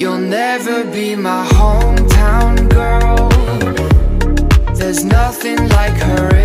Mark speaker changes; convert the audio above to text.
Speaker 1: You'll never be my hometown girl. There's nothing like her